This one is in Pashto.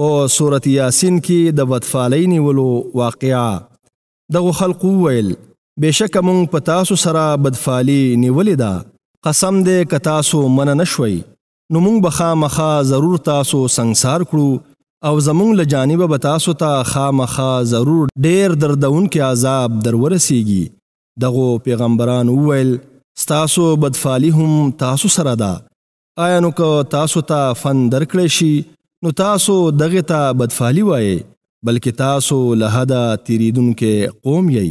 په سورت یاسین کې د بدفالۍ نیولو واقعا دغه خلقو ویل بشک مونږ په تاسو سره بدفالي نیولې ده قسم دې که تاسو من نه شوي نو مونږ به خامخا ضرور تاسو سنگسار کړو او زمونږ له جانبه به تاسو ته خامخا ضرور ډیر دردونکي عذاب درورسیږي دغه پیغمبران وویل ستاسو بدفالي هم تاسو سره ده آیا نو که تاسو ته فن درکړی شي نو تاسو دغه ته بدفعلی وایي بلکې تاسو له حده تیریدونکي قوم یئ